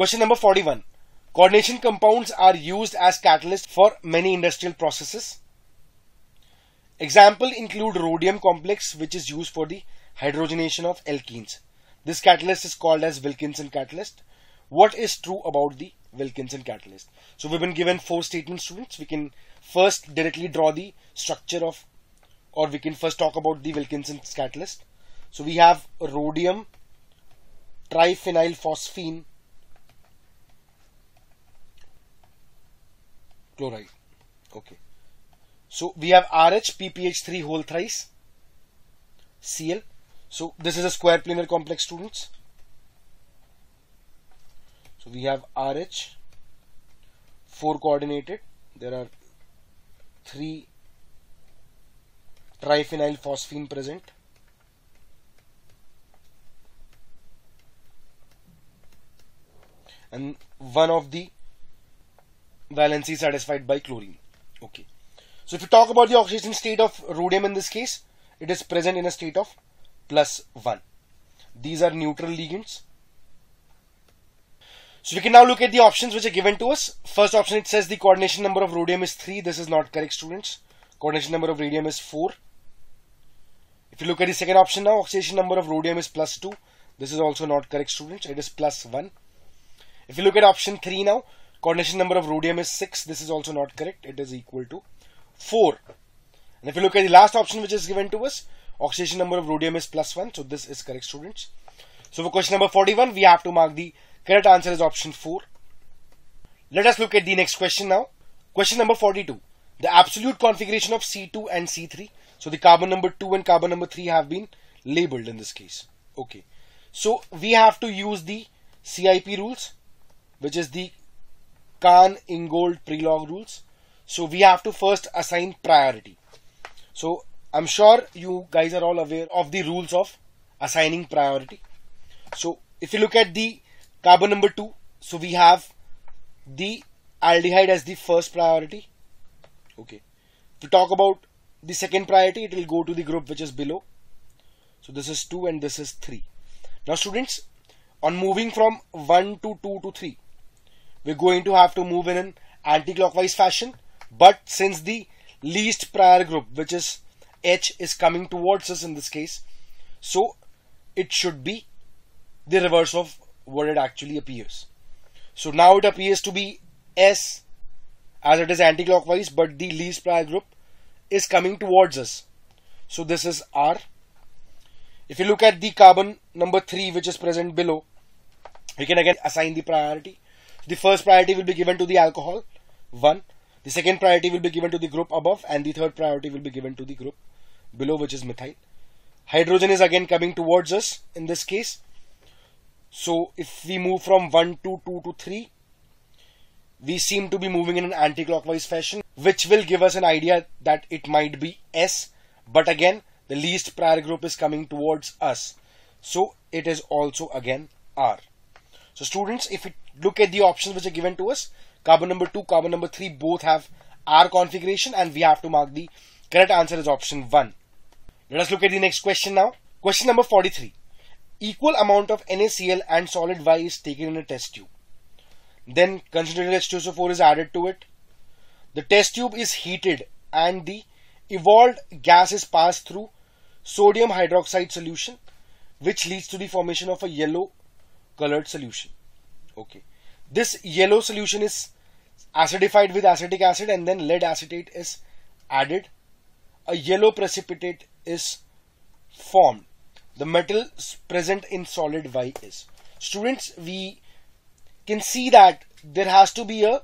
Question number 41. Coordination compounds are used as catalysts for many industrial processes. Example include rhodium complex which is used for the hydrogenation of alkenes. This catalyst is called as Wilkinson catalyst. What is true about the Wilkinson catalyst? So we've been given four statements students. We can first directly draw the structure of or we can first talk about the Wilkinson catalyst. So we have rhodium triphenyl chloride. Okay. So we have RH PPH3 whole thrice Cl. So this is a square planar complex students. So we have RH 4 coordinated. There are three triphenyl phosphine present. And one of the valency satisfied by chlorine. Okay. So if you talk about the oxidation state of rhodium in this case, it is present in a state of plus 1. These are neutral ligands. So we can now look at the options which are given to us. First option it says the coordination number of rhodium is 3. This is not correct students. Coordination number of rhodium is 4. If you look at the second option now, oxidation number of rhodium is plus 2. This is also not correct students. It is plus 1. If you look at option 3 now, coordination number of rhodium is 6. This is also not correct. It is equal to 4. And if you look at the last option which is given to us, oxidation number of rhodium is plus 1. So this is correct students. So for question number 41, we have to mark the correct answer is option 4. Let us look at the next question now. Question number 42. The absolute configuration of C2 and C3. So the carbon number 2 and carbon number 3 have been labeled in this case. Okay. So we have to use the CIP rules, which is the Cahn-Ingold Prelog rules. So we have to first assign priority. So I'm sure you guys are all aware of the rules of assigning priority. So if you look at the carbon number 2, so we have the aldehyde as the first priority. Okay. To talk about the second priority, it will go to the group which is below. So this is 2 and this is 3. Now students, on moving from 1 to 2 to 3, we're going to have to move in an anti-clockwise fashion. But since the least prior group which is H is coming towards us in this case so it should be the reverse of what it actually appears. So now it appears to be S as it is anti-clockwise but the least prior group is coming towards us. So this is R. If you look at the carbon number 3 which is present below we can again assign the priority the first priority will be given to the alcohol 1 the second priority will be given to the group above and the third priority will be given to the group below which is methyl. Hydrogen is again coming towards us in this case. So if we move from 1 to 2 to 3, we seem to be moving in an anti-clockwise fashion which will give us an idea that it might be S but again the least prior group is coming towards us. So it is also again R. So students if we look at the options which are given to us carbon number 2, carbon number 3 both have R configuration and we have to mark the correct answer as option 1. Let us look at the next question now. Question number 43. Equal amount of NaCl and solid Y is taken in a test tube. Then concentrated H2SO4 is added to it. The test tube is heated and the evolved gas is passed through sodium hydroxide solution which leads to the formation of a yellow colored solution. Okay. This yellow solution is acidified with acetic acid and then lead acetate is added. A yellow precipitate is formed. The metal present in solid Y is. Students, we can see that there has to be a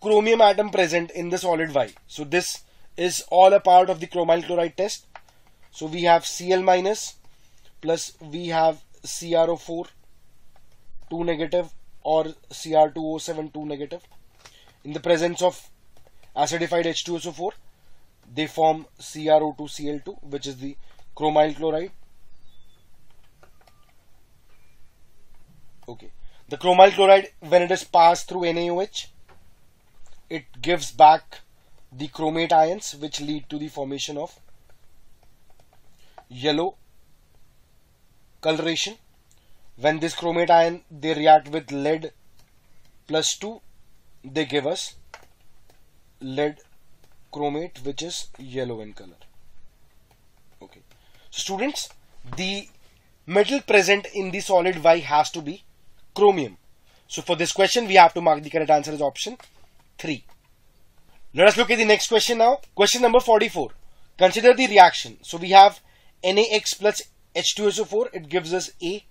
chromium atom present in the solid Y. So this is all a part of the chromyl chloride test. So we have Cl minus plus we have CrO4 2 negative or Cr2O72 negative. In the presence of acidified H2SO4, they form CrO2Cl2, which is the chromyl chloride. Okay. The chromyl chloride, when it is passed through NaOH, it gives back the chromate ions, which lead to the formation of yellow coloration when this chromate ion they react with lead plus 2 they give us lead chromate which is yellow in color. Okay. So students the metal present in the solid Y has to be chromium. So for this question we have to mark the correct answer as option 3 let us look at the next question now. Question number 44 consider the reaction. So we have NaX plus H2SO4 it gives us A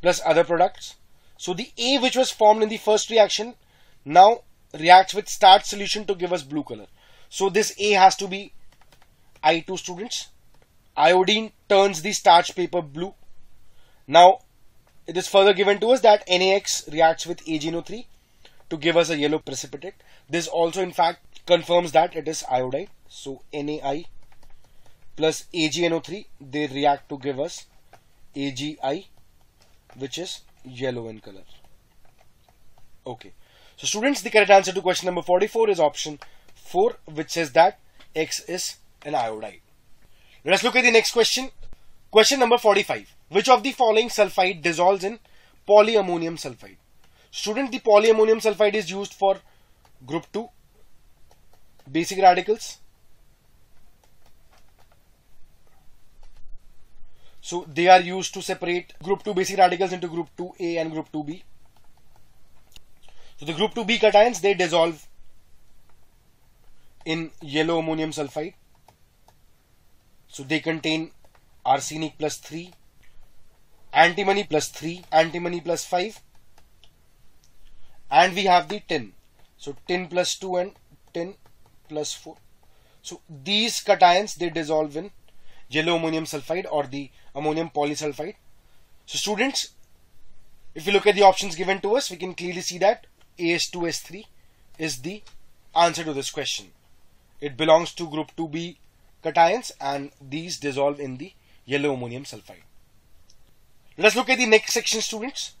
plus other products so the A which was formed in the first reaction now reacts with starch solution to give us blue color. So this A has to be I2 students. Iodine turns the starch paper blue. Now it is further given to us that NaX reacts with AgNO3 to give us a yellow precipitate. This also in fact confirms that it is iodide. So NaI plus AgNO3 they react to give us AgI which is yellow in color. Okay. So students, the correct answer to question number 44 is option 4, which says that X is an iodide. Let us look at the next question. Question number 45. Which of the following sulfide dissolves in polyammonium sulfide? Student, the polyammonium sulfide is used for group 2 basic radicals. So they are used to separate group 2 basic radicals into group 2A and group 2B. So the group 2B cations they dissolve in yellow ammonium sulfide. So they contain arsenic plus 3, antimony plus 3, antimony plus 5 and we have the tin. So tin plus 2 and tin plus 4. So these cations they dissolve in yellow ammonium sulfide or the ammonium polysulfide. So students, if you look at the options given to us, we can clearly see that AS2S3 is the answer to this question. It belongs to group 2B cations and these dissolve in the yellow ammonium sulfide. Let us look at the next section students.